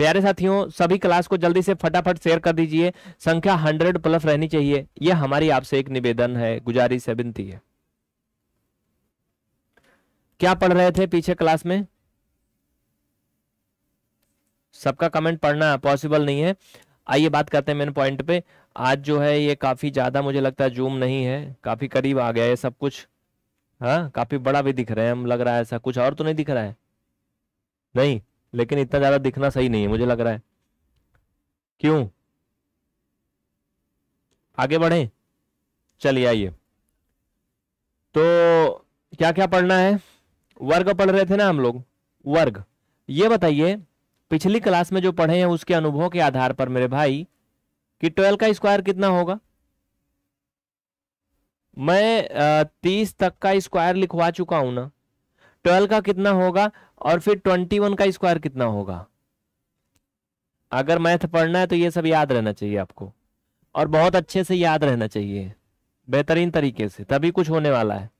प्यारे साथियों, सभी क्लास को जल्दी से फटाफट शेयर कर दीजिए। संख्या हंड्रेड प्लस रहनी चाहिए। यह हमारी आपसे एक निवेदन है, गुजारिश है, विनती है। क्या पढ़ रहे थे पीछे क्लास में? सबका कमेंट पढ़ना पॉसिबल नहीं है। आइए बात करते हैं मेन पॉइंट पे। आज जो है, ये काफ़ी ज़्यादा मुझे लगता है जूम नहीं है। काफ़ी करीब आ गया है सब कुछ। हाँ काफ़ी बड़ा भी दिख रहा है, हम लग रहा है ऐसा कुछ और तो नहीं दिख रहा है? नहीं? लेकिन इतना ज़्यादा दिखना सही नहीं है, मुझे लग रहा है। क्यों? आगे बढ़े। चलिए, आइए। तो क्या क्या पढ़ना है? वर्ग पढ़ रहे थे ना हम लोग? वर्ग। ये बताइए, पिछली क्लास में जो पढ़े हैं उसके अनुभव के आधार पर मेरे भाई, कि ट्वेल्व का स्क्वायर कितना होगा? मैं तीस तक का स्क्वायर लिखवा चुका हूँ ना। ट्वेल्व का कितना होगा और फिर ट्वेंटी वन का स्क्वायर कितना होगा? अगर मैथ पढ़ना है तो ये सब याद रहना चाहिए आपको। और बहुत अच्छे से याद रहना चाहिए। बेहतरीन तरीके से। तभी कुछ होने वाला है।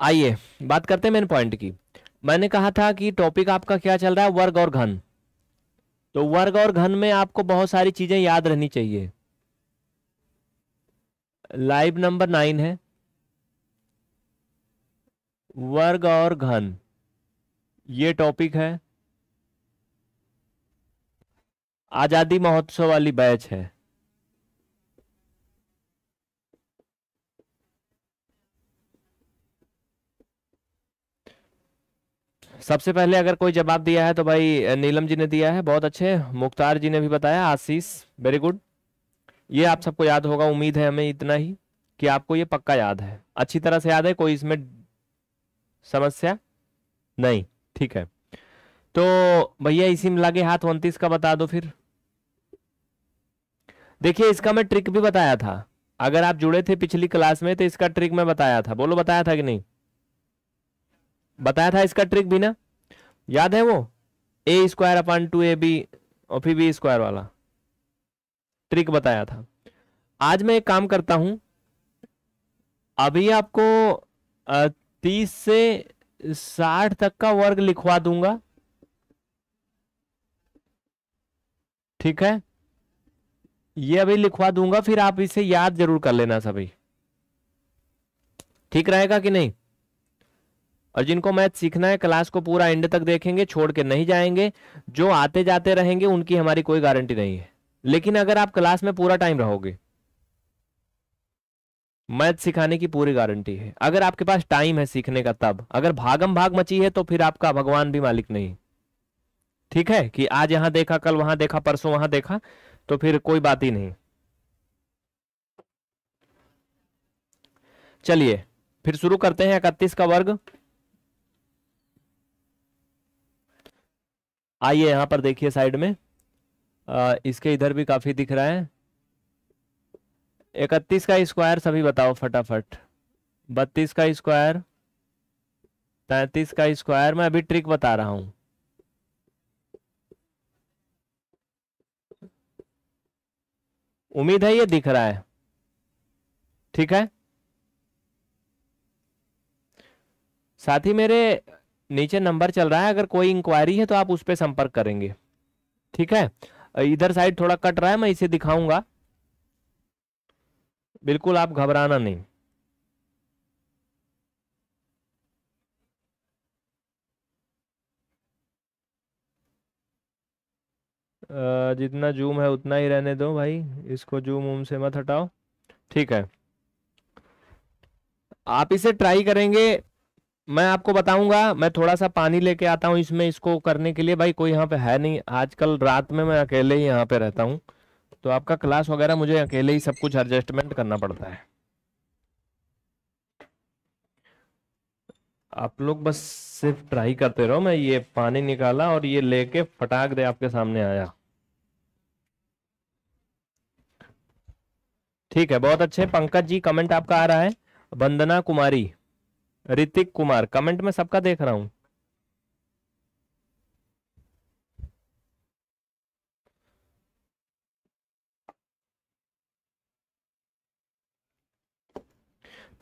आइए, बात करते हैं मेन पॉइंट की। मैंने कहा था कि टॉपिक आपका क्या चल रहा है? वर्ग और घन। तो वर्ग और घन में आपको बहुत सारी चीज़ें याद रहनी चाहिए। लाइव नंबर नाइन है। वर्ग और घन। ये टॉपिक है। आज़ादी महोत्सव वाली बैच है। सबसे पहले अगर कोई जवाब दिया है तो भाई, नीलम जी ने दिया है। बहुत अच्छे। मुख्तार जी ने भी बताया। आशीष वेरी गुड ये आप सबको याद होगा, उम्मीद है हमें इतना ही, कि आपको ये पक्का याद है। अच्छी तरह से याद है, कोई इसमें समस्या? नहीं, ठीक है। तो भैया, इसी में लगे हाथ उनतीस का बता दो फिर। देखिए, इसका मैं ट्रिक भी बताया था। अगर आप जुड़े थे पिछली क्लास में तो इसका ट्रिक मैं बताया था। बोलो, बताया था कि नहीं? बताया था इसका ट्रिक भी ना? याद है वो? ए square upon two A B और फिर बी स्क्वायर वाला। ट्रिक बताया था। आज मैं एक काम करता हूँ। अभी आपको तीस से साठ तक का वर्ग लिखवा दूँगा। ठीक है? ये अभी लिखवा दूँगा, फिर आप इसे याद ज़रूर कर लेना सभी। ठीक रहेगा कि नहीं? और जिनको मैथ सीखना है, क्लास को पूरा एंड तक देखेंगे, छोड़ के नहीं जाएँगे, जो आते जाते रहेंगे, उनकी हमारी कोई गारंटी नहीं है। लेकिन अगर आप क्लास में पूरा टाइम रहोगे मैथ सिखाने की पूरी गारंटी है। अगर आपके पास टाइम है सीखने का तब अगर भागम भाग मची है तो फिर आपका भगवान भी मालिक नहीं। ठीक है कि आज यहाँ देखा कल वहाँ देखा परसों वहाँ देखा तो फिर कोई बात ही नहीं। चलिए फिर शुरू करते हैं इकतीस का वर्ग। आइए यहाँ पर देखिए साइड में। आ, इसके इधर भी काफ़ी दिख रहा है। इकतीस का स्क्वायर सभी बताओ फटाफट। बत्तीस का स्क्वायर, तैतीस का स्क्वायर, मैं अभी ट्रिक बता रहा हूँ। उम्मीद है ये दिख रहा है। ठीक है? साथ ही मेरे नीचे नंबर चल रहा है, अगर कोई इंक्वायरी है तो आप उस पर संपर्क करेंगे। ठीक है? इधर साइड थोड़ा कट रहा है, मैं इसे दिखाऊँगा। बिल्कुल आप घबराना नहीं। जितना जूम है उतना ही रहने दो भाई, इसको जूम उम से मत हटाओ। ठीक है। आप इसे ट्राई करेंगे, मैं आपको बताऊँगा, मैं थोड़ा सा पानी लेके आता हूँ इसमें, इसको करने के लिए। भाई कोई यहाँ पे है नहीं, आजकल रात में मैं अकेले ही यहाँ पे रहता हूँ। तो आपका क्लास वगैरह मुझे अकेले ही सब कुछ एडजस्टमेंट करना पड़ता है। आप लोग बस सिर्फ़ ट्राई करते रहो, मैं ये पानी निकाला और ये लेके फटाक दे आपके सामने आया। ठीक है, बहुत अच्छे। पंकज जी कमेंट आपका आ रहा है। वंदना कुमारी, ऋतिक कुमार कमेंट में सबका देख रहा हूँ।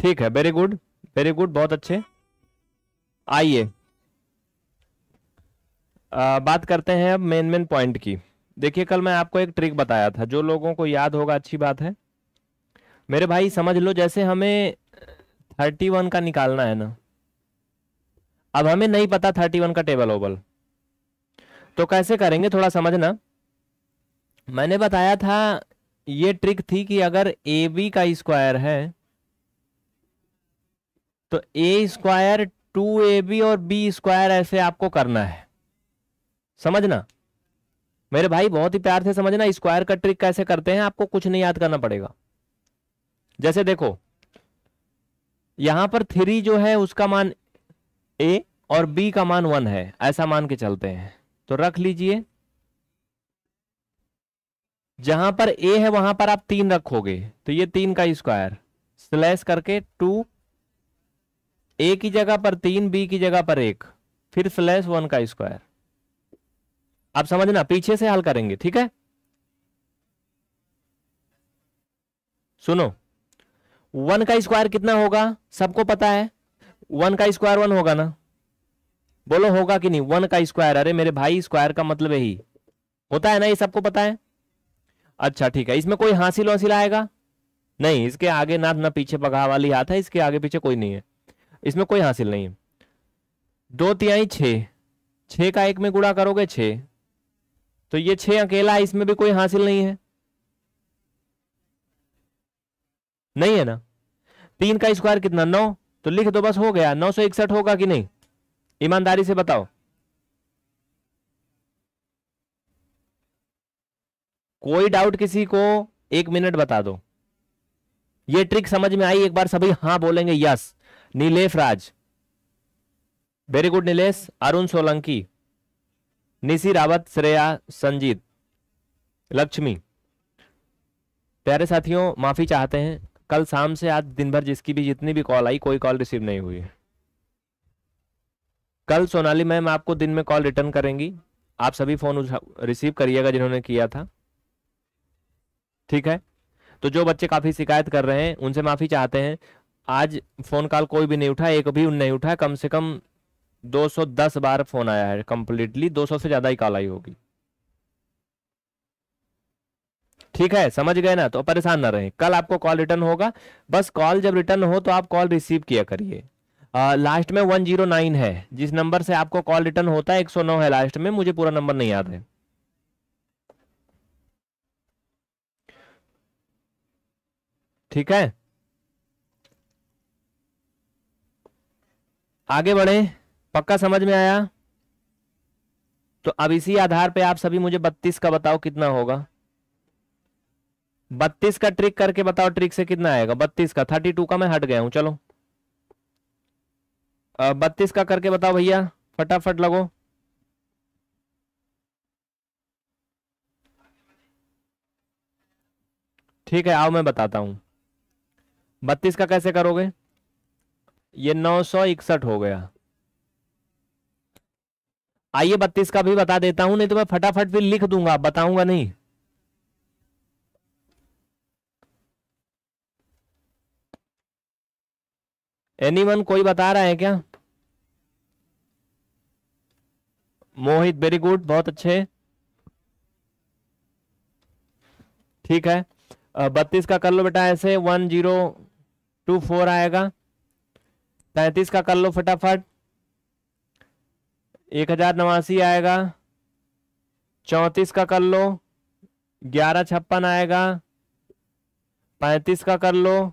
ठीक है वेरी गुड वेरी गुड बहुत अच्छे। आइए। बात करते हैं अब मेन मेन पॉइंट की। देखिए, कल मैं आपको एक ट्रिक बताया था, जो लोगों को याद होगा, अच्छी बात है। मेरे भाई, समझ लो, जैसे हमें थर्टी वन का निकालना है ना। अब हमें नहीं पता थर्टी वन का टेबल ओबल तो कैसे करेंगे, थोड़ा समझना। मैंने बताया था, ये ट्रिक थी कि अगर ए बी का स्क्वायर है तो A square two A B और बी स्क्वायर ऐसे आपको करना है। समझना? मेरे भाई बहुत ही प्यार से समझना स्क्वायर का ट्रिक कैसे करते हैं, आपको कुछ नहीं याद करना पड़ेगा। जैसे देखो, यहाँ पर थ्री जो है, उसका मान ए और बी का मान वन है, ऐसा मान के चलते हैं। तो रख लीजिए। जहाँ पर ए है, वहाँ पर आप तीन रखोगे तो ये तीन का स्क्वायर स्लैश करके टू ए की जगह पर तीन बी की जगह पर एक, फिर स्लैश वन का स्क्वायर। आप समझना, पीछे से हल करेंगे, ठीक है? सुनो, वन का स्क्वायर कितना होगा? सबको पता है? वन का स्क्वायर वन होगा ना? बोलो, होगा कि नहीं? वन का स्क्वायर, अरे मेरे भाई, स्क्वायर का मतलब यही। होता है ना, ये सबको पता है? अच्छा ठीक है, इसमें कोई हासिल वासिल आएगा? नहीं, इसके आगे ना ना पीछे पगा वाली हाथ है, इसके आगे पीछे कोई नहीं है। इसमें कोई हासिल नहीं है। दो तिहाई छ छ का एक में गुड़ा करोगे छ तो ये छ अकेला है इसमें भी कोई हासिल नहीं है। नहीं है ना? तीन का स्क्वायर कितना? नौ। तो लिख दो, बस हो गया। नौ सौ इकसठ होगा कि नहीं? ईमानदारी से बताओ। कोई डाउट किसी को, एक मिनट बता दो। ये ट्रिक समझ में आई? एक बार सभी हाँ बोलेंगे, yes. Nilesh Raj very good Nilesh Arun Solanki Nishi Rawat Shreya Sanjeet Lakshmi प्यारे साथियों, माफ़ी चाहते हैं। कल शाम से आज दिन भर जिसकी भी जितनी भी कॉल आई, कोई कॉल रिसीव नहीं हुई। कल सोनाली मैम आपको दिन में कॉल रिटर्न करेंगी। आप सभी फ़ोन रिसीव करिएगा जिन्होंने किया था। ठीक है? तो जो बच्चे काफ़ी शिकायत कर रहे हैं, उनसे माफ़ी चाहते हैं। आज फ़ोन कॉल कोई भी नहीं उठा, एक भी नहीं उठा, कम से कम 210 बार फ़ोन आया है कंप्लीटली 200 से ज़्यादा ही कॉल आई होगी। ठीक है, समझ गए ना? तो परेशान ना रहे। कल आपको कॉल रिटर्न होगा। बस कॉल जब रिटर्न हो तो आप कॉल रिसीव किया करिए। लास्ट में 109 है। जिस नंबर से आपको कॉल रिटर्न होता है 109 है लास्ट में, मुझे पूरा नंबर नहीं याद है। ठीक है? आगे बढ़े। पक्का समझ में आया? तो अब इसी आधार पे आप सभी मुझे बत्तीस का बताओ कितना होगा। बत्तीस का ट्रिक करके बताओ ट्रिक से कितना आएगा। बत्तीस का, थर्टी टू का मैं हट गया हूँ, चलो। बत्तीस का करके बताओ भैया, फटाफट लगो। ठीक है, आओ मैं बताता हूँ। बत्तीस का कैसे करोगे? ये नौ सौ इकसठ हो गया। आइए बत्तीस का भी बता देता हूँ, नहीं तो मैं फटाफट फिर लिख दूँगा बताऊँगा नहीं। एनीवन कोई बता रहा है क्या? मोहित वेरी गुड बहुत अच्छे। ठीक है। बत्तीस का कर लो बेटा, ऐसे वन ज़ीरो टू फोर आएगा। पैंतीस का कर लो फटाफट। एक हज़ार नवासी आएगा। चौतीस का कर लो। ग्यारह छप्पन आएगा। पैंतीस का कर लो।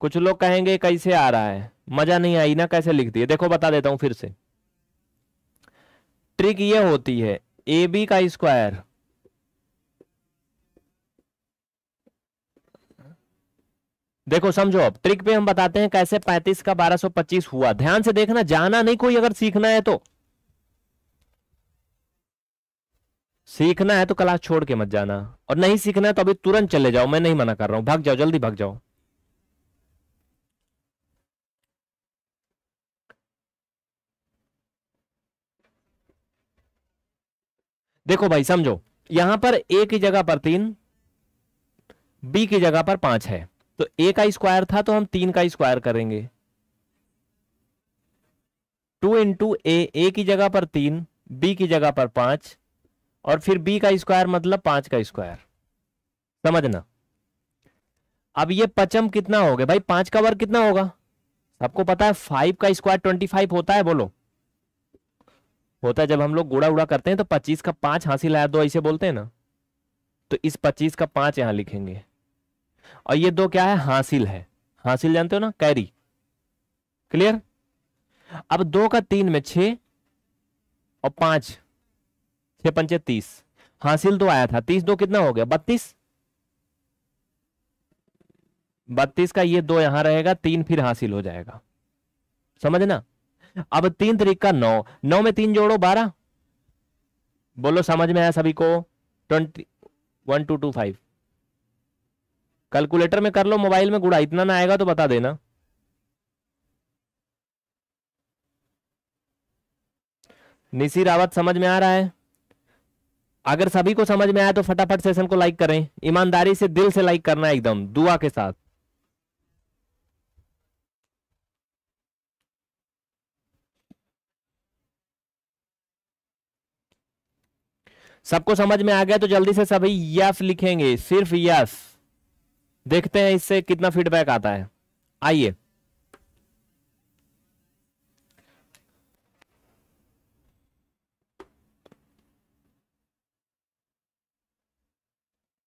कुछ लोग कहेंगे, कैसे आ रहा है? मज़ा नहीं आई ना, कैसे लिख दिए देखो, बता देता हूँ फिर से। ट्रिक ये होती है, ए बी का स्क्वायर। देखो, समझो अब ट्रिक पे हम बताते हैं कैसे 35 का 1225 हुआ। ध्यान से देखना, जाना नहीं कोई अगर सीखना है तो। सीखना है तो क्लास छोड़ के मत जाना। और नहीं सीखना है तो अभी तुरंत चले जाओ, मैं नहीं मना कर रहा हूँ। भाग जाओ, जल्दी भाग जाओ। देखो भाई, समझो, यहाँ पर ए की जगह पर तीन बी की जगह पर पाँच है। तो ए का स्क्वायर था तो हम तीन का स्क्वायर करेंगे। टू इंटू ए ए की जगह पर तीन बी की जगह पर पाँच, और फिर बी का स्क्वायर मतलब पाँच का स्क्वायर समझना? अब ये पचम कितना हो गया? भाई, पाँच का वर्ग कितना होगा? सबको पता है फाइव का स्क्वायर ट्वेंटी फाइव होता है, बोलो। होता है, जब हम लोग गुड़ा उड़ा करते हैं तो पच्चीस का पाँच हासिल आया दो, ऐसे बोलते हैं ना। तो इस पच्चीस का पाँच यहाँ लिखेंगे। और ये दो क्या है? हासिल है। हासिल जानते हो ना? कैरी। क्लियर? अब दो का तीन में छ और पाँच। छह पंचे तीस। हासिल दो आया था। तीस दो कितना हो गया? बत्तीस? बत्तीस का ये दो यहाँ रहेगा, तीन फिर हासिल हो जाएगा। समझना अब तीन तरीक का नौ। नौ में तीन जोड़ो, बारह? बोलो, समझ में आया सभी को? Twenty, one, two two, five. Calculator में कर लो मोबाइल में गुड़ा, इतना ना आएगा तो बता देना। निशी रावत, समझ में आ रहा है? अगर सभी को समझ में आया तो फटाफट सेशन को लाइक करें। ईमानदारी से दिल से लाइक करना एकदम, दुआ के साथ। सबको समझ में आ गया तो जल्दी से सभी यस लिखेंगे, सिर्फ़ यस। देखते हैं इससे कितना फीडबैक आता है। आइए।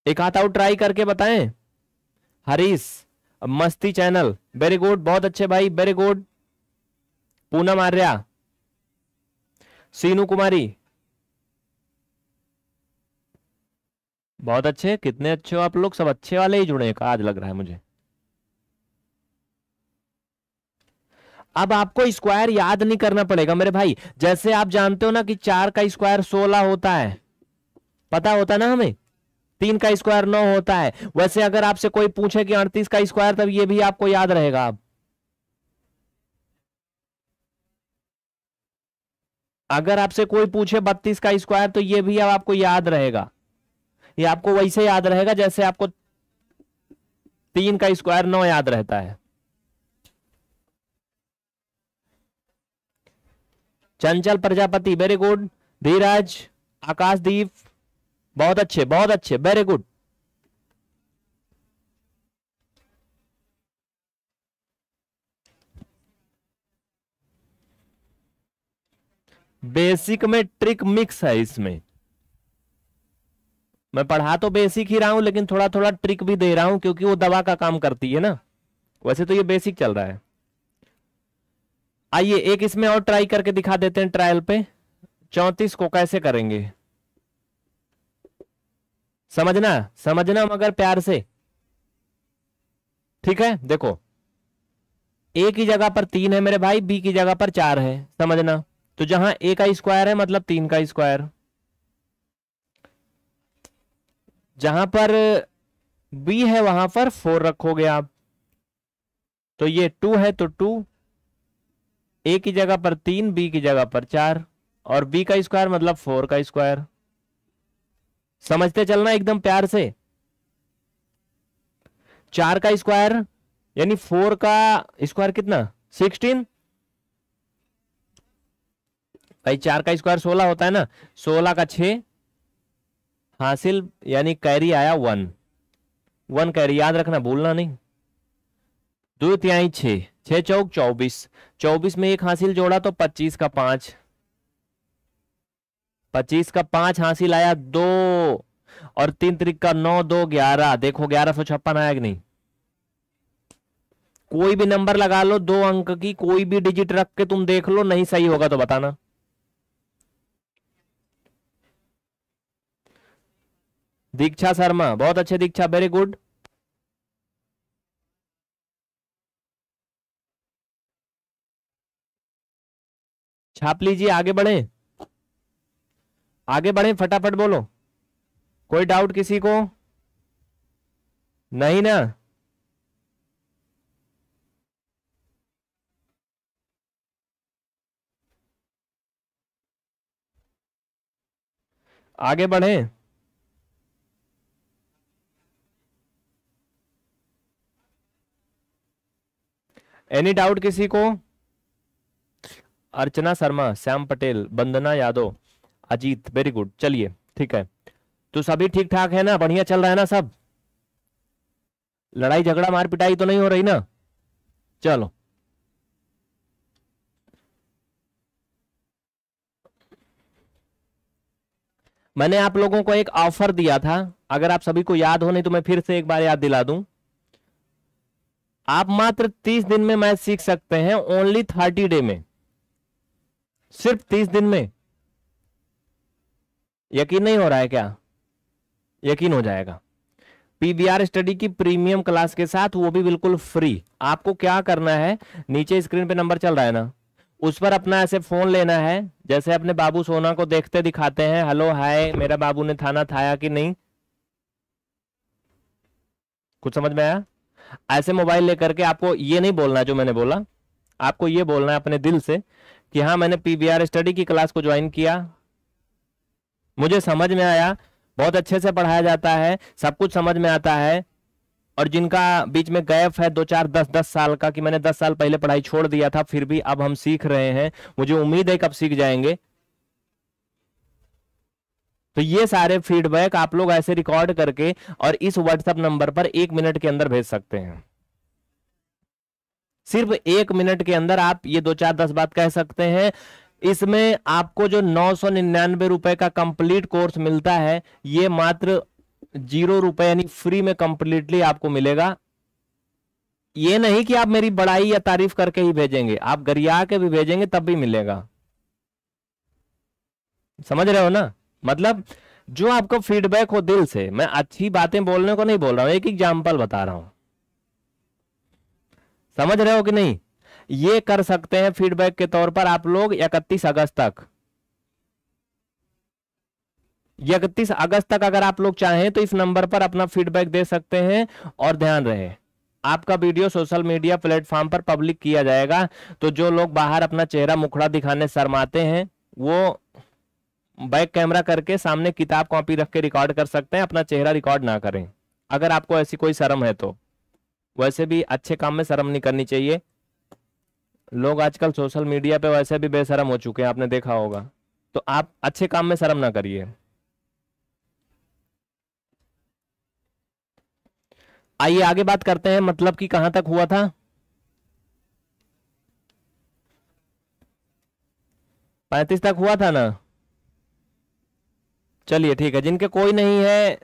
एक हाथ आउट ट्राई करके बताएँ। हरीश, मस्ती चैनल वेरी गुड बहुत अच्छे भाई वेरी गुड पूनम आर्या। सीनू कुमारी बहुत अच्छे, कितने अच्छे हो आप लोग? सब अच्छे वाले ही जुड़े आज लग रहा है मुझे। अब आपको स्क्वायर याद नहीं करना पड़ेगा मेरे भाई। जैसे आप जानते हो ना कि चार का स्क्वायर सोलह होता है। पता होता है ना हमें? तीन का स्क्वायर नौ होता है। वैसे अगर आपसे कोई पूछे कि अड़तीस का स्क्वायर, तब ये भी आपको याद रहेगा। अब अगर आपसे कोई पूछे बत्तीस का स्क्वायर तो ये भी अब आपको याद रहेगा। ये आपको वैसे याद रहेगा जैसे आपको तीन का स्क्वायर नौ याद रहता है। चंचल प्रजापति वेरी गुड धीरज, आकाशदीप, बहुत अच्छे बहुत अच्छे वेरी गुड बेसिक में ट्रिक मिक्स है इसमें। मैं पढ़ा तो बेसिक ही रहा हूँ, लेकिन थोड़ा थोड़ा ट्रिक भी दे रहा हूँ, क्योंकि वो दवा का काम करती है ना। वैसे तो ये बेसिक चल रहा है। आइए, एक इसमें और ट्राई करके दिखा देते हैं ट्रायल पे। चौतीस को कैसे करेंगे? समझना समझना मगर प्यार से। ठीक है? देखो। ए की जगह पर तीन है मेरे भाई बी की जगह पर चार है। समझना। तो जहाँ ए का स्क्वायर है मतलब तीन का स्क्वायर जहाँ पर बी है, वहाँ पर फोर रखोगे आप। तो ये टू है तो टू ए की जगह पर तीन बी की जगह पर चार, और बी का स्क्वायर मतलब फोर का स्क्वायर समझते चलना एकदम प्यार से। चार का स्क्वायर यानी फोर का स्क्वायर कितना? सिक्सटीन भाई, चार का स्क्वायर सोलह होता है ना? सोलह का छ हासिल यानी कैरी आया वन। वन कैरी, याद रखना, भूलना नहीं। दो तिहाई छ। चौक चौबीस। चौबीस में एक हासिल जोड़ा तो पच्चीस का पाँच। पच्चीस का पाँच हासिल आया दो। और तीन तरीक का नौ, दो, ग्यारह। देखो, ग्यारह सौ छप्पन आया कि नहीं? कोई भी नंबर लगा लो, दो अंक की, कोई भी डिजिट रख के तुम देख लो, नहीं सही होगा तो बताना। दीक्षा शर्मा, बहुत अच्छे दीक्षा वेरी गुड छाप लीजिए, आगे बढ़े। आगे बढ़े, फटाफट बोलो। कोई डाउट किसी को? नहीं ना? आगे बढ़े। एनी डाउट किसी को? अर्चना शर्मा, श्याम पटेल, वंदना यादव, अजीत वेरी गुड चलिए, ठीक है। तो सभी ठीक ठाक है ना? बढ़िया चल रहा है ना सब? लड़ाई झगड़ा मार पिटाई तो नहीं हो रही ना? चलो। मैंने आप लोगों को एक ऑफ़र दिया था। अगर आप सभी को याद हो, नहीं तो मैं फिर से एक बार याद दिला दूँ। आप मात्र तीस दिन में मैथ सीख सकते हैं ओनली थर्टी डे में। सिर्फ़ तीस दिन में। यकीन नहीं हो रहा है क्या? यकीन हो जाएगा। पीवीआर स्टडी की प्रीमियम क्लास के साथ वो भी बिल्कुल फ्री आपको क्या करना है? नीचे स्क्रीन पे नंबर चल रहा है ना? उस पर अपना ऐसे फ़ोन लेना है, जैसे अपने बाबू सोना को देखते दिखाते हैं हेलो हाय मेरा बाबू ने थाना थाया कि नहीं? कुछ समझ में आया? ऐसे मोबाइल लेकर के आपको ये नहीं बोलना जो मैंने बोला। आपको ये बोलना है अपने दिल से कि हाँ मैंने पीवीआर स्टडी की क्लास को ज्वाइन किया। मुझे समझ में आया, बहुत अच्छे से पढ़ाया जाता है, सब कुछ समझ में आता है, और जिनका बीच में गैप है दो चार, दस दस साल का कि मैंने दस साल पहले पढ़ाई छोड़ दिया था, फिर भी अब हम सीख रहे हैं। मुझे उम्मीद है कब सीख जाएँगे। तो ये सारे फीडबैक आप लोग ऐसे रिकॉर्ड करके और इस व्हाट्सएप नंबर पर एक मिनट के अंदर भेज सकते हैं। सिर्फ़ एक मिनट के अंदर आप ये दो चार दस बात कह सकते हैं। इसमें आपको जो नौ सौ निन्यानवे रुपए का कंप्लीट कोर्स मिलता है, ये मात्र ज़ीरो रुपए यानी फ्री में कंप्लीटली आपको मिलेगा। ये नहीं कि आप मेरी बड़ाई या तारीफ़ करके ही भेजेंगे, आप गरिया के भी भेजेंगे तब भी मिलेगा। समझ रहे हो ना? मतलब जो आपको फीडबैक हो दिल से, मैं अच्छी बातें बोलने को नहीं बोल रहा हूँ, एक एग्ज़ाम्पल बता रहा हूँ। समझ रहे हो कि नहीं? ये कर सकते हैं फीडबैक के तौर पर आप लोग इकतीस अगस्त तक। इकतीस अगस्त तक अगर आप लोग चाहें तो इस नंबर पर अपना फीडबैक दे सकते हैं और ध्यान रहे। आपका वीडियो सोशल मीडिया प्लेटफॉर्म पर पब्लिक किया जाएगा तो जो लोग बाहर अपना चेहरा मुखड़ा दिखाने शर्माते हैं, वो बैक कैमरा करके सामने किताब कॉपी रख के रिकॉर्ड कर सकते हैं, अपना चेहरा रिकॉर्ड ना करें। अगर आपको ऐसी कोई शर्म है तो। वैसे भी अच्छे काम में शर्म नहीं करनी चाहिए। लोग आजकल सोशल मीडिया पे वैसे भी बेशरम हो चुके हैं, आपने देखा होगा। तो आप अच्छे काम में शर्म ना करिए। आइए आगे बात करते हैं मतलब कि कहाँ तक हुआ था? पैंतीस तक हुआ था ना? चलिए ठीक है, जिनके कोई नहीं है,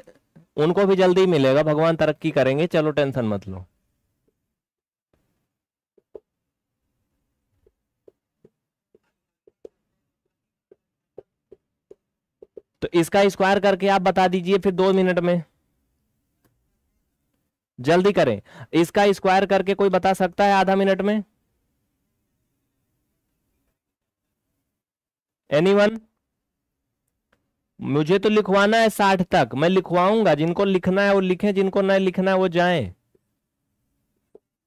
उनको भी जल्दी मिलेगा, भगवान तरक्की करेंगे, चलो टेंशन मत लो। तो इसका स्क्वायर करके आप बता दीजिए फिर दो मिनट में। जल्दी करें। इसका स्क्वायर करके कोई बता सकता है आधा मिनट में? एनीवन मुझे तो लिखवाना है साठ तक। मैं लिखवाऊँगा, जिनको लिखना है वो लिखें, जिनको नहीं लिखना है वो जाएँ।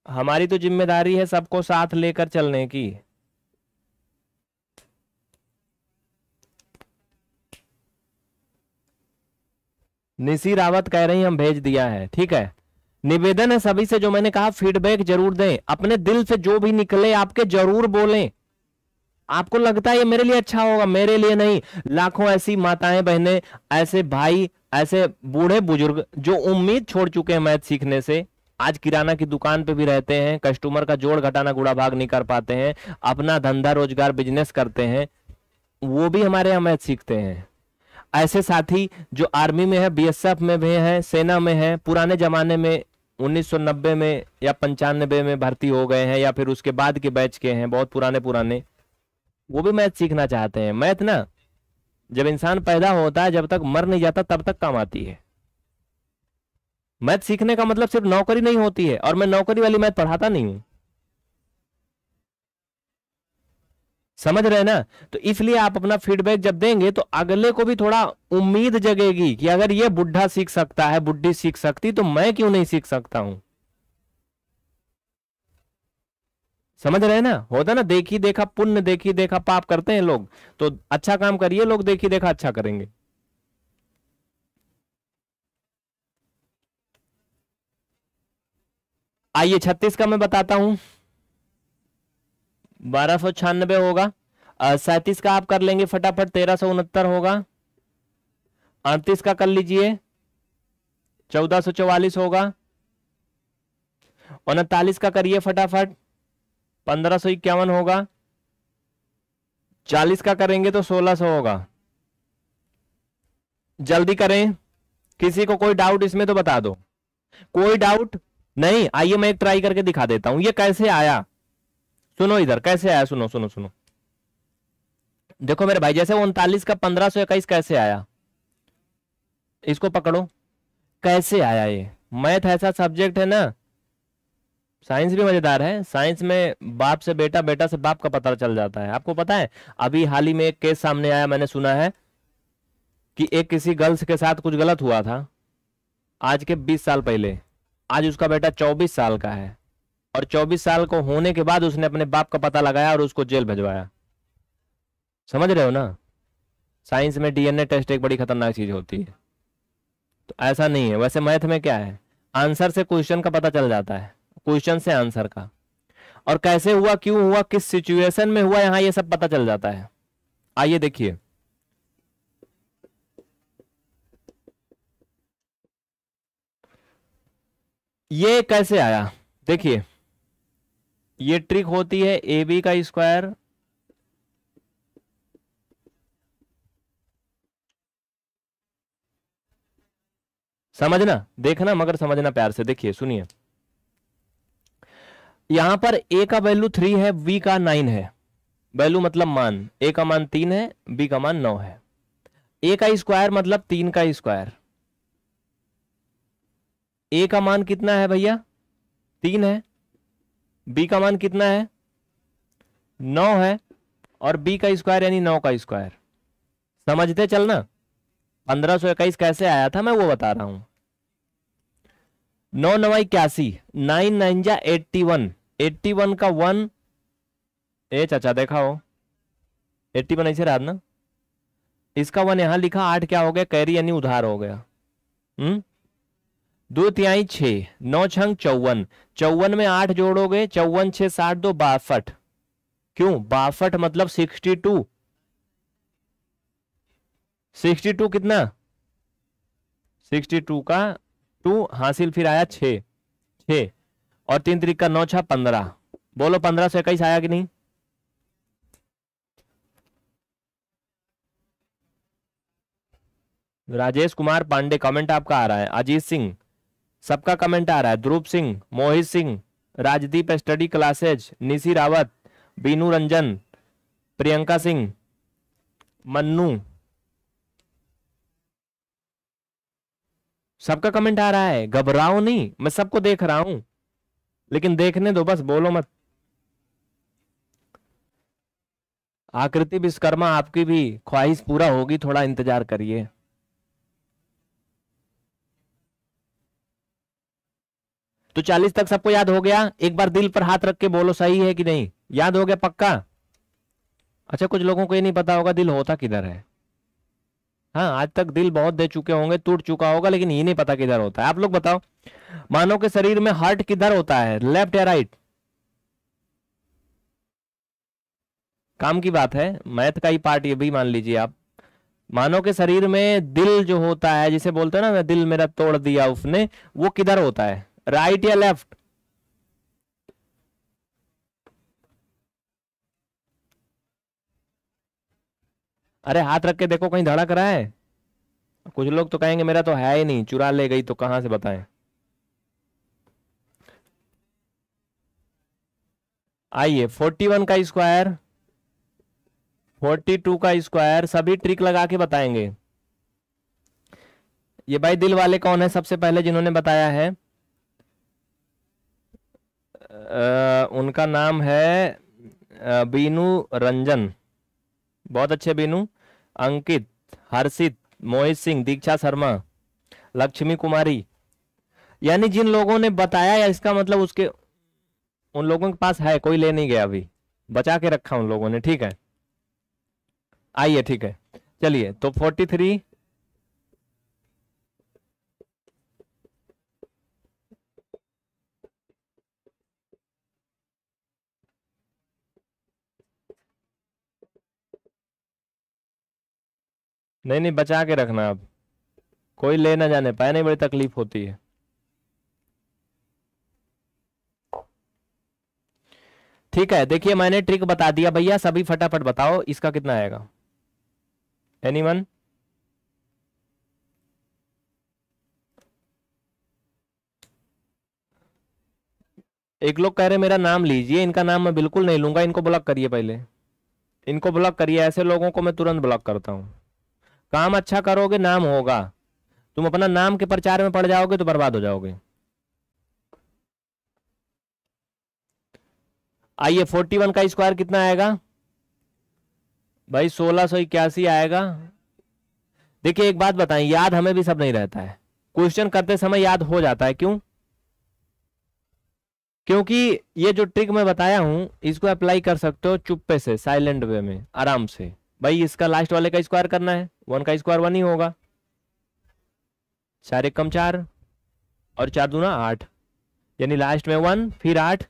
हमारी तो ज़िम्मेदारी है सबको साथ लेकर चलने की। निशी रावत कह रही हम भेज दिया है। ठीक है। निवेदन है सभी से, जो मैंने कहा, फीडबैक ज़रूर दें। अपने दिल से जो भी निकले, आपके ज़रूर बोलें। आपको लगता है ये मेरे लिए अच्छा होगा? मेरे लिए नहीं। लाखों ऐसी माताएँ, बहनें, ऐसे भाई, ऐसे बूढ़े बुज़ुर्ग जो उम्मीद छोड़ चुके हैं मैथ सीखने से। आज किराना की दुकान पे भी रहते हैं, कस्टमर का जोड़ घटाना गुड़ा भाग नहीं कर पाते हैं, अपना धंधा रोज़गार बिज़नेस करते हैं, वो भी हमारे यहाँ मैथ सीखते हैं। ऐसे साथी जो आर्मी में है, बीएसएफ में भी है, सेना में है, पुराने जमाने में 1990 में या पंचानबे में भर्ती हो गए हैं या फिर उसके बाद के बैच के हैं, बहुत पुराने पुराने वो भी मैथ सीखना चाहते हैं। मैथ ना जब इंसान पैदा होता है, जब तक मर नहीं जाता, तब तक काम आती है। मैथ सीखने का मतलब सिर्फ़ नौकरी नहीं होती है, और मैं नौकरी वाली मैथ पढ़ाता नहीं हूँ। समझ रहे ना? तो इसलिए आप अपना फीडबैक जब देंगे तो अगले को भी थोड़ा उम्मीद जगेगी कि अगर ये बुढ़ा सीख सकता है, बुढ़ी सीख सकती तो मैं क्यों नहीं सीख सकता हूँ? समझ रहे ना? होता ना, देखी देखा पुण्य, देखी देखा पाप करते हैं लोग तो अच्छा काम करिए, लोग देखी देखा अच्छा करेंगे। आइए छत्तीस का मैं बताता हूँ। बारह सौ छियानबे होगा। सैतीस का आप कर लेंगे फटाफट, तेरह सौ उनहत्तर होगा। अड़तीस का कर लीजिए। चौदह सौ चौवालीस होगा। उनतालीस का करिए फटाफट। पंद्रह सौ इक्यावन होगा। चालीस का करेंगे तो सोलह सौ होगा। जल्दी करें। किसी को कोई डाउट इसमें तो बता दो। कोई डाउट नहीं, आइए मैं एक ट्राई करके दिखा देता हूँ। ये कैसे आया? सुनो इधर, कैसे आया? सुनो सुनो सुनो। देखो मेरे भाई, जैसे उनतालीस का पंद्रह सौ इक्कीस कैसे आया? इसको पकड़ो। कैसे आया ये? मैथ ऐसा सब्जेक्ट है ना। साइंस भी मज़ेदार है। साइंस में बाप से बेटा बेटा से बाप का पता चल जाता है। आपको पता है, अभी हाल ही में एक केस सामने आया, मैंने सुना है कि एक किसी गर्ल्स के साथ कुछ गलत हुआ था, आज के 20 साल पहले। आज उसका बेटा 24 साल का है और 24 साल को होने के बाद उसने अपने बाप का पता लगाया और उसको जेल भिजवाया। समझ रहे हो ना? साइंस में डीएनए टेस्ट एक बड़ी खतरनाक चीज़ होती है। तो ऐसा नहीं है। वैसे मैथ में क्या है? आंसर से क्वेश्चन का पता चल जाता है। क्वेश्चन से आंसर का। और कैसे हुआ, क्यों हुआ, किस सिचुएशन में हुआ, यहाँ ये सब पता चल जाता है। आइए देखिए। ये कैसे आया? देखिए, ये ट्रिक होती है ए बी का स्क्वायर समझना, देखना, मगर समझना प्यार से। देखिए, सुनिए। यहाँ पर ए का वैल्यू थ्री है बी का नाइन है। वैल्यू मतलब मान। ए का मान तीन है बी का मान नौ है। ए का स्क्वायर मतलब तीन का स्क्वायर ए का मान कितना है भैया? तीन है। बी का मान कितना है? नौ है। और बी का स्क्वायर यानी नौ का स्क्वायर समझते चलना? पंद्रह सौ इक्कीस कैसे आया था मैं वो बता रहा हूँ। नौ नवा इक्यासी, नाइन नाइन जा एट्टी वन एट्टी वन का वन। ए चाचा देखा हो, एट्टी वन ऐसे रहा ना। इसका वन यहाँ लिखा, आठ क्या हो गया, कैरी यानी उधार हो गया। हम्म? दो तिहाई छ नौ छंग चौवन। चौवन में आठ जोड़ोगे, चौवन छह साठ दो बासठ। क्यों? बासठ मतलब सिक्सटी टू। सिक्सटी टू कितना? सिक्सटी टू का टू, हासिल फिर आया छ छ और तीन तरीक का नौ छा पंद्रह। बोलो पंद्रह सौ इक्कीस आया कि नहीं? राजेश कुमार पांडे कमेंट आपका आ रहा है। अजीत सिंह, सबका कमेंट आ रहा है। ध्रुव सिंह, मोहित सिंह, राजदीप स्टडी क्लासेज निशी रावत, बीनू रंजन, प्रियंका सिंह, मन्नू सबका कमेंट आ रहा है। घबराओ नहीं, मैं सबको देख रहा हूँ। लेकिन देखने दो, बस बोलो मत। आकृति विश्वकर्मा, आपकी भी ख्वाहिश पूरा होगी, थोड़ा इंतज़ार करिए। तो चालीस तक सबको याद हो गया? एक बार दिल पर हाथ रख के बोलो, सही है कि नहीं? याद हो गया पक्का? अच्छा कुछ लोगों को ये नहीं पता होगा, दिल होता किधर है? हाँ आज तक दिल बहुत दे चुके होंगे, टूट चुका होगा, लेकिन ये नहीं पता किधर होता है। आप लोग बताओ, मानव के शरीर में हार्ट किधर होता है, लेफ़्ट या राइट? काम की बात है, मैथ का ही पार्ट ये भी मान लीजिए आप। मानव के शरीर में दिल जो होता है, जिसे बोलते हैं ना दिल मेरा तोड़ दिया उसने, वो किधर होता है, राइट या लेफ़्ट? अरे हाथ रख के देखो कहीं धड़क रहा है। कुछ लोग तो कहेंगे मेरा तो है ही नहीं चुरा ले गई तो कहाँ से बताएँ? आइए 41 का स्क्वायर 42 का स्क्वायर सभी ट्रिक लगा के बताएँगे। ये भाई दिल वाले कौन है सबसे पहले जिन्होंने बताया है? आ, उनका नाम है बीनू रंजन। बहुत अच्छे बीनू। अंकित, हर्षित, मोहित सिंह, दीक्षा शर्मा, लक्ष्मी कुमारी। यानी जिन लोगों ने बताया या इसका मतलब उसके, उन लोगों के पास है, कोई ले नहीं गया अभी। बचा के रखा उन लोगों ने, ठीक है? आइए, ठीक है। चलिए तो फोर्टी थ्री नहीं नहीं, बचा के रखना अब। कोई ले ना जाने पाए, नहीं बड़ी तकलीफ़ होती है। ठीक है, देखिए मैंने ट्रिक बता दिया। भैया, सभी फटाफट बताओ, इसका कितना आएगा? एनीवन एक लोग कह रहे मेरा नाम लीजिए, इनका नाम मैं बिल्कुल नहीं लूँगा, इनको ब्लॉक करिए पहले। इनको ब्लॉक करिए, ऐसे लोगों को मैं तुरंत ब्लॉक करता हूँ। काम अच्छा करोगे, नाम होगा। तुम अपना नाम के प्रचार में पड़ जाओगे तो बर्बाद हो जाओगे। आइए, फोर्टी वन का स्क्वायर कितना आएगा? भाई, सोलह सौ इक्यासी आएगा। देखिए, एक बात बताएँ, याद हमें भी सब नहीं रहता है। क्वेश्चन करते समय याद हो जाता है, क्यों? क्योंकि ये जो ट्रिक मैं बताया हूँ, इसको अप्लाई कर सकते हो चुप्पे से साइलेंट वे में, आराम से। भाई, इसका लास्ट वाले का स्क्वायर करना है। वन का स्क्वायर वन ही होगा। चार एक कम चार और चार दूना आठ। यानी लास्ट में वन फिर आठ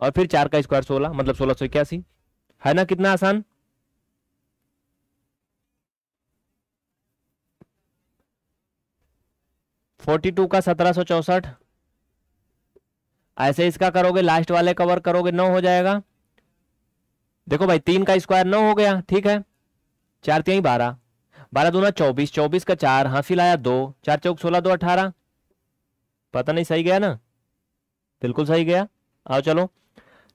और फिर चार का स्क्वायर सोलह मतलब सोलह सौ इक्यासी। है ना कितना आसान? फोर्टी टू का सत्रह सौ चौसठ। ऐसे इसका करोगे लास्ट वाले कवर करोगे, नौ हो जाएगा। देखो भाई, तीन का स्क्वायर नौ हो गया, ठीक है? चार तीन बारह। बारह दूना चौबीस चौबीस का चार हासिल आया दो। चार चौक सोलह, दो अठारह। पता नहीं सही गया ना? बिल्कुल सही गया। आओ चलो।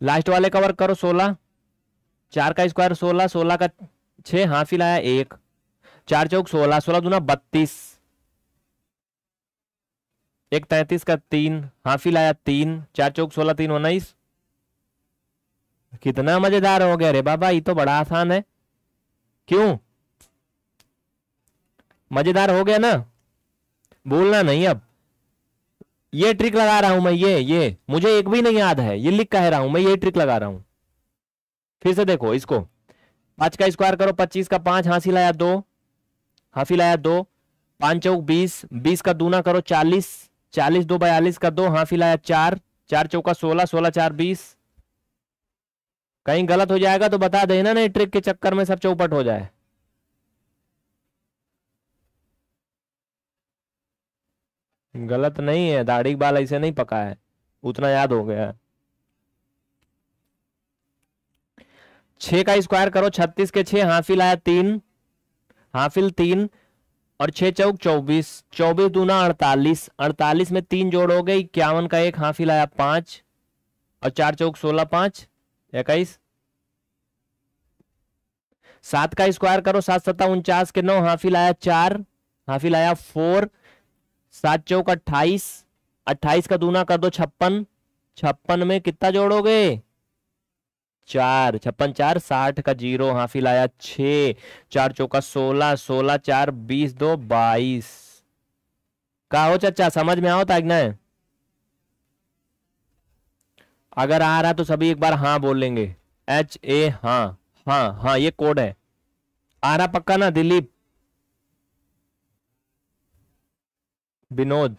लास्ट वाले कवर करो सोलह। चार का स्क्वायर सोलह सोलह का छ हासिल आया एक। चार चौक सोलह सोलह दूना बत्तीस। एक तैतीस का तीन हाफिल आया तीन। चार चौक सोलह, तीन उन्नीस। कितना मज़ेदार हो गया रे बाबा, ये तो बड़ा आसान है। क्यों? मज़ेदार हो गया ना? बोलना नहीं अब। ये ट्रिक लगा रहा हूँ मैं, ये ये। मुझे एक भी नहीं याद है। ये लिख कह रहा हूँ मैं, ये ट्रिक लगा रहा हूँ। फिर से देखो इसको। पाँच का स्क्वायर करो, पच्चीस का पाँच हासिल लाया दो। हासिल लाया दो। पाँच चौक बीस बीस का दूना करो चालीस। चालीस दो बयालीस का दो हासिल लाया चार। चार चौका सोलह सोलह चार बीस। कहीं गलत हो जाएगा तो बता देना, नहीं ट्रिक के चक्कर में सब चौपट हो जाए। गलत नहीं है, दाढ़ी बाल ऐसे नहीं पका है उतना याद हो गया। छ का स्क्वायर करो, छत्तीस के छह, हाफिल आया तीन, हाफिल तीन, और छह चौक चौबीस चौबीस दूना अड़तालीस अड़तालीस में तीन जोड़ोगे इक्यावन का एक, हाफिल आया पाँच, और चार चौक सोलह, पाँच। इक्कीस? सात का स्क्वायर करो, सात सत्ता उनचास के नौ हाफिल आया चार हाफिल आया फोर सात चौक अट्ठाईस अट्ठाईस का दूना कर दो छप्पन छप्पन में कितना जोड़ोगे? चार, छप्पन चार, साठ का ज़ीरो हाफिल आया छ, चार चौका सोलह सोलह चार, बीस दो, बाईस। का हो चचा, समझ में आओ ताकना है? अगर आ रहा तो सभी एक बार हाँ बोल लेंगे। एच ए हाँ हाँ हाँ ये कोड है। आ रहा पक्का ना, दिलीप? विनोद?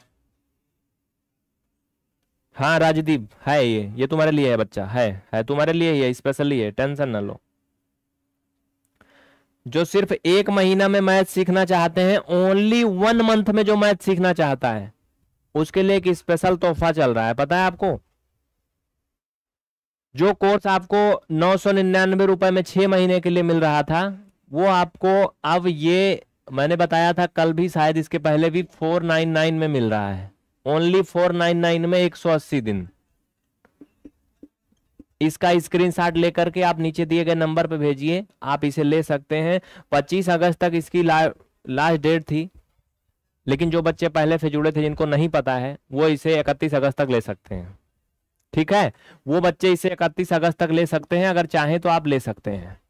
हाँ राजदीप, है ये ये तुम्हारे लिए है बच्चा, है है तुम्हारे लिए ही है स्पेशली है टेंशन ना लो। जो सिर्फ़ एक महीना में मैथ सीखना चाहते हैं ओनली वन मंथ में जो मैथ सीखना चाहता है, उसके लिए एक स्पेशल तोहफा चल रहा है, पता है आपको? जो कोर्स आपको नौ सौ निन्यानवे रुपए में छह महीने के लिए मिल रहा था वो आपको अब ये मैंने बताया था कल भी शायद इसके पहले भी फोर नाइन नाइन में मिल रहा है। ओनली फोर नाइन नाइन में एक सौ अस्सी दिन। इसका स्क्रीनशॉट लेकर के आप नीचे दिए गए नंबर पर भेजिए आप इसे ले सकते हैं। 25 अगस्त तक इसकी ला, लास्ट डेट थी लेकिन जो बच्चे पहले से जुड़े थे जिनको नहीं पता है वो इसे 31 अगस्त तक ले सकते हैं। ठीक है? वो बच्चे इसे 31 अगस्त तक ले सकते हैं, अगर चाहें तो आप ले सकते हैं।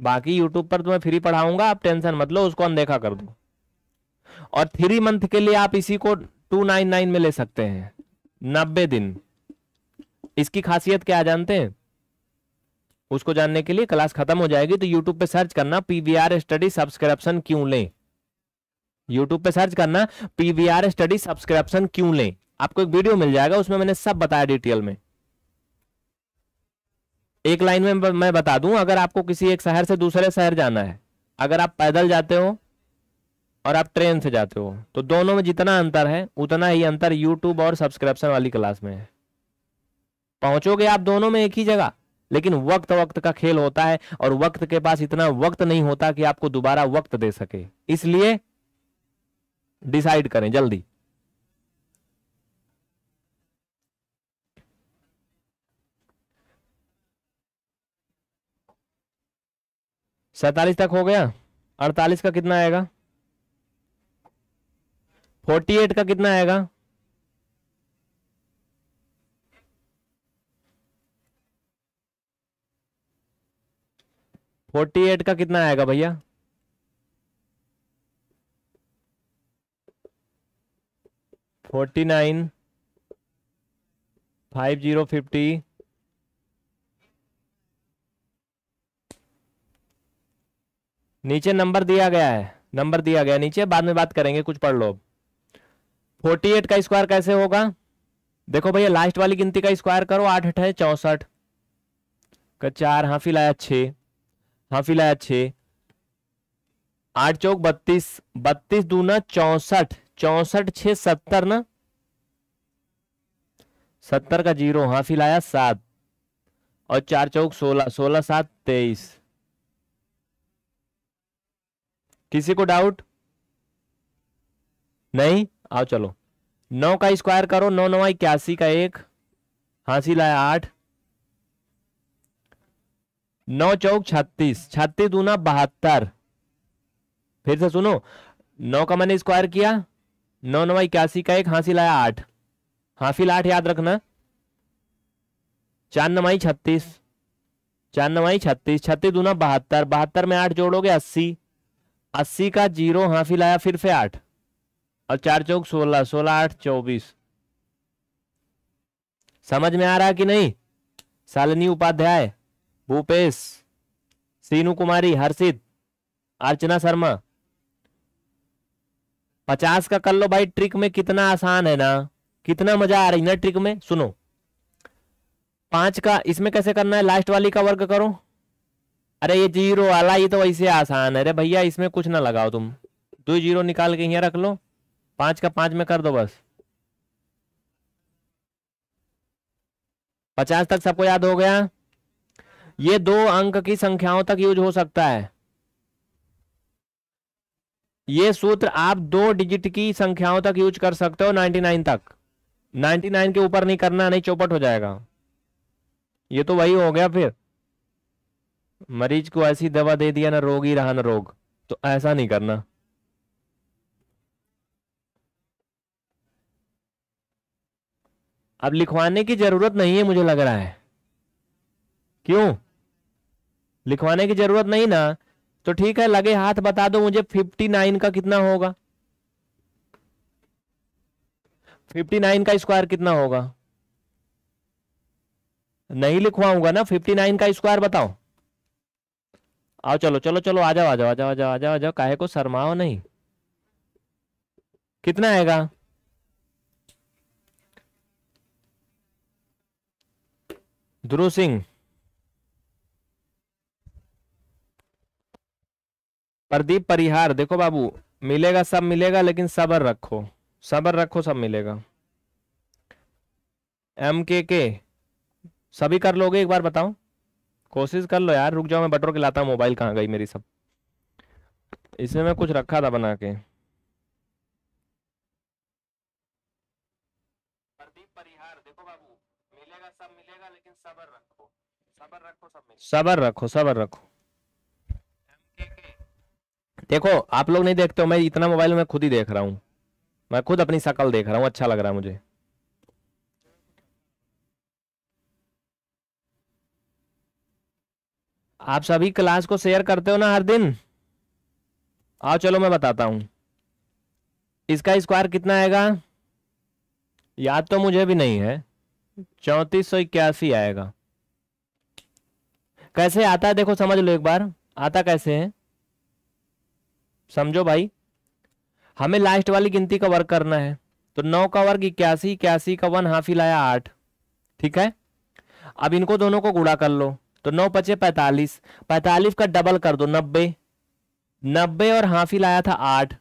बाकी यूट्यूब पर तुम्हें फ्री पढ़ाऊँगा, आप टेंशन मत लो, उसको अनदेखा कर दो। और थ्री मंथ के लिए आप इसी को टू नाइन नाइन में ले सकते हैं, नब्बे दिन। इसकी खासियत क्या जानते हैं? उसको जानने के लिए क्लास खत्म हो जाएगी तो यूट्यूब पे सर्च करना पीवीआर स्टडी सब्सक्रिप्शन क्यों लें। यूट्यूब पे सर्च करना पीवीआर स्टडी सब्सक्रिप्शन क्यों लें। आपको एक वीडियो मिल जाएगा, उसमें मैंने सब बताया डिटेल में। एक लाइन में मैं बता दूँ, अगर आपको किसी एक शहर से दूसरे शहर जाना है, अगर आप पैदल जाते हो और आप ट्रेन से जाते हो तो दोनों में जितना अंतर है, उतना ही अंतर यूट्यूब और सब्सक्रिप्शन वाली क्लास में है। पहुंचोगे आप दोनों में एक ही जगह, लेकिन वक्त वक्त का खेल होता है और वक्त के पास इतना वक्त नहीं होता कि आपको दोबारा वक्त दे सके। इसलिए डिसाइड करें जल्दी। सैतालीस तक हो गया। अड़तालीस का कितना आएगा? फोर्टी एट का कितना आएगा? फोर्टी एट का कितना आएगा भैया? Forty nine, five zero fifty नीचे नंबर दिया गया है, नंबर दिया गया नीचे, बाद में बात करेंगे, कुछ पढ़ लो फोर्टी एट का स्क्वायर कैसे होगा? देखो भैया लास्ट वाली गिनती का स्क्वायर करो, आठ अठ है, चौसठ। का चार हाफी लाया छ हाफी लाया छ आठ चौक बत्तीस बत्तीस दूना चौसठ। चौसठ छ सत्तर ना? सत्तर का ज़ीरो हाफी लाया सात। और चार चौक सोलह सोलह, सात, तेईस। किसी को डाउट नहीं? आओ चलो। नौ का स्क्वायर करो, नौ नौ इक्यासी का एक। हासिल लाया आठ। नौ चौक छत्तीस। छत्तीस दूना बहत्तर। फिर से सुनो। नौ का मैंने स्क्वायर किया। नौ नौ इक्यासी का एक हासिल लाया आठ। हासिल आठ याद रखना। चार नवाई छत्तीस। चार नवाई छत्तीस। छत्तीस दूना बहत्तर। बहत्तर में आठ जोड़ोगे अस्सी। अस्सी का ज़ीरो हाफी लाया, फिर से आठ। और चार चौक सोलह सोलह आठ, चौबीस। समझ में आ रहा कि नहीं? शालिनी उपाध्याय, भूपेश, सीनू कुमारी, हर्षित, अर्चना शर्मा। पचास का कर लो भाई, ट्रिक में कितना आसान है ना? कितना मज़ा आ रही ना ट्रिक में? सुनो। पाँच का, इसमें कैसे करना है? लास्ट वाली का वर्ग करो। अरे ये ज़ीरो वाला, ये तो वैसे आसान है। अरे भैया, इसमें कुछ ना लगाओ तुम। दो ज़ीरो निकाल के यहाँ रख लो। पाँच का पाँच में कर दो बस। पचास तक सबको याद हो गया? ये दो अंक की संख्याओं तक यूज़ हो सकता है। ये सूत्र आप दो डिजिट की संख्याओं तक यूज़ कर सकते हो 99 तक। 99 के ऊपर नहीं करना, नहीं चौपट हो जाएगा। ये तो वही हो गया फिर। मरीज़ को ऐसी दवा दे दिया, ना रोग ही रहा, ना रोग। तो ऐसा नहीं करना। अब लिखवाने की ज़रूरत नहीं है, मुझे लग रहा है। क्यों? लिखवाने की ज़रूरत नहीं ना। तो ठीक है, लगे हाथ बता दो मुझे 59 का कितना होगा। 59 का स्क्वायर कितना होगा? नहीं लिखवाऊँगा ना 59 का स्क्वायर बताओ। आओ चलो चलो चलो, आ जाओ आ जाओ आ जाओ आ जाओ आ जाओ आ जाओ। काहे को शर्माओ नहीं? कितना आएगा? ध्रुव सिंह। प्रदीप परिहार, देखो बाबू, मिलेगा सब मिलेगा, लेकिन सबर रखो। सबर रखो, सब मिलेगा। एम के के सभी कर लोगे? एक बार बताओ। कोशिश कर लो यार रुक जाओ मैं बटोर के लाता हूँ मोबाइल कहाँ गई मेरी सब। इसमें मैं कुछ रखा था बना के। सबर रखो। सबर रखो देखो आप लोग नहीं देखते हो मैं इतना मोबाइल में खुद ही देख रहा हूँ। मैं खुद अपनी शकल देख रहा हूँ अच्छा लग रहा है मुझे। आप सभी क्लास को शेयर करते हो ना हर दिन? आओ चलो मैं बताता हूँ। इसका स्क्वायर कितना आएगा? याद तो मुझे भी नहीं है। चौतीस सौ इक्यासी आएगा। कैसे आता है? देखो, समझ लो एक बार। आता कैसे है? समझो भाई। हमें लास्ट वाली गिनती का वर्ग करना है। तो नौ का वर्ग इक्यासी इक्यासी का वन हाफी लाया आठ। ठीक है? अब इनको दोनों को गुड़ा कर लो। तो नौ पचे पैतालीस। पैतालीस का डबल कर दो, नब्बे। नब्बे और हाफिल आया था आठ।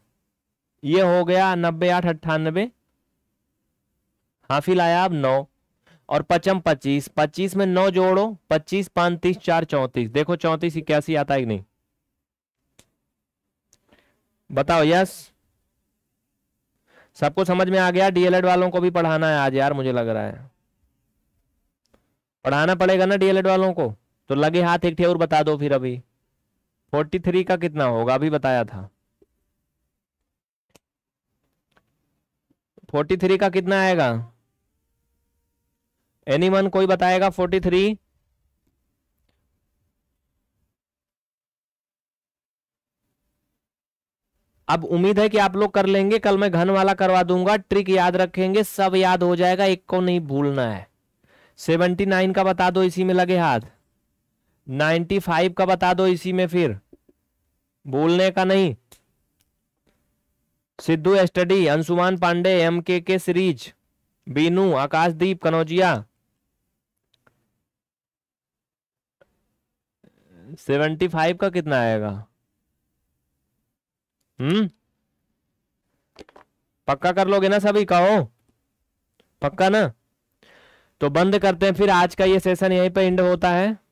ये हो गया नब्बे आठ अट्ठानबे। हाफिल आया अब नौ। और पचम पच्चीस। पच्चीस में नौ जोड़ो। पच्चीस पाँच तीस चार, चौंतीस। देखो चौंतीस इक्यासी आता है नहीं। बताओ यस सबको समझ में आ गया? डीएलएड वालों को भी पढ़ाना है आज यार, मुझे लग रहा है। पढ़ाना पड़ेगा ना डीएलएड वालों को? तो लगे हाथ एक ठेर बता दो फिर अभी। फोर्टी थ्री का कितना होगा? अभी बताया था। फोर्टी थ्री का कितना आएगा? एनी कोई बताएगा फोर्टी थ्री अब उम्मीद है कि आप लोग कर लेंगे। कल मैं घन वाला करवा दूँगा। ट्रिक याद रखेंगे। सब याद हो जाएगा। एक को नहीं भूलना है। सेवेंटी नाइन का बता दो इसी में लगे हाथ। नाइन्टी फाइव का बता दो इसी में फिर। बोलने का नहीं। Sidhu study Anshuman Pandey M K K series, Binu, Akashdeep, Kanaujia. Seventy five का कितना आएगा? हम्म? पक्का कर लोगे ना सभी? कहो। पक्का ना? तो बंद करते हैं फिर आज का ये सेशन यहीं पे एंड होता है।